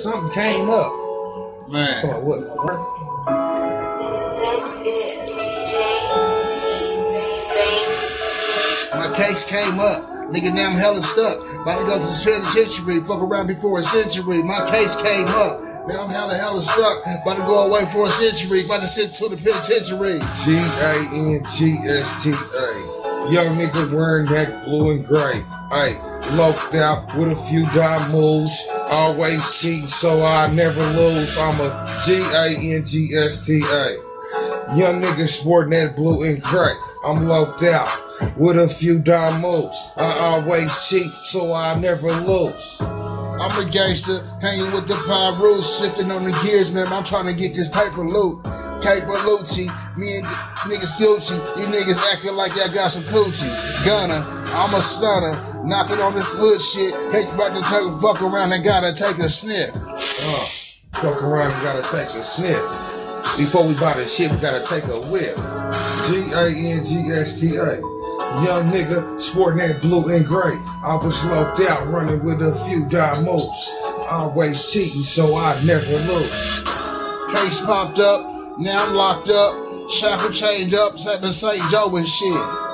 something came up. Man. So what? My case came up. Nigga, now I'm hella stuck. About to go to the penitentiary. Fuck around before a century. My case came up. Now I'm hella, hella stuck. About to go away for a century. About to sit to the penitentiary. G A N G S T A. Young nigga wearing that blue and gray. Ay, loped out with a few dime moves. Always cheat, so I never lose. I'm a G A N G S T A. Young nigga sporting that blue and gray. I'm loped out with a few dime moves. I always cheat, so I never lose. I'm a gangster, hanging with the Pirus, shifting on the gears, man. I'm trying to get this paper loot. Caper Lucci, me and niggas Gucci. You niggas acting like y'all got some coochies. Gunner, I'm a stunner, knocking on this hood shit. Hate about to take a fuck around and gotta take a sniff. Uh, fuck around, we gotta take a sniff. Before we buy the shit, we gotta take a whip. G A N G S T A. Young nigga sporting that blue and gray. I was loped out running with a few dime. Always cheating, so I never lose. Case popped up, now I'm locked up. Shackle chained up, seven St. Joe and shit.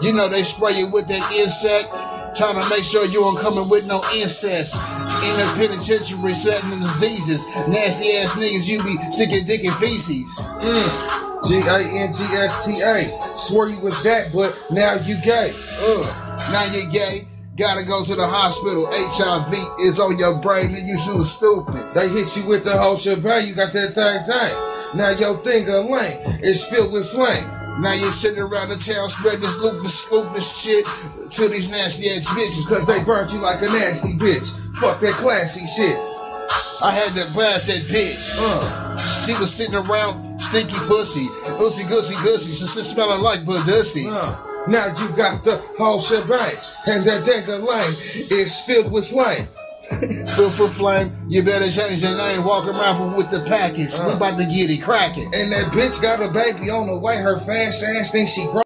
You know they spray you with that insect, trying to make sure you aren't coming with no incest. In the penitentiary, setting them diseases. Nasty ass niggas, you be sticking dick in feces. Mm. G A N G S T A. Swore you was that, but now you gay. Ugh. Now you gay. Gotta go to the hospital. HIV is on your brain and you so stupid. They hit you with the whole shebang, you got that thing thing. Now your thing a lane is filled with flame. Now you're sitting around the town spreading this lupus, lupus shit to these nasty ass bitches. Cause they burnt you like a nasty bitch. Fuck that classy shit. I had to blast that bitch. Uh, She was sitting around stinky pussy, ussy gussy gussy, so she smelling like Badussy. uh. Now you got the whole shebang. And that dang line is filled with flame. Feel for flame, you better change your name. Walk around with the package. We Uh. about to get it cracking. And that bitch got a baby on the way. Her fast ass thinks she grown.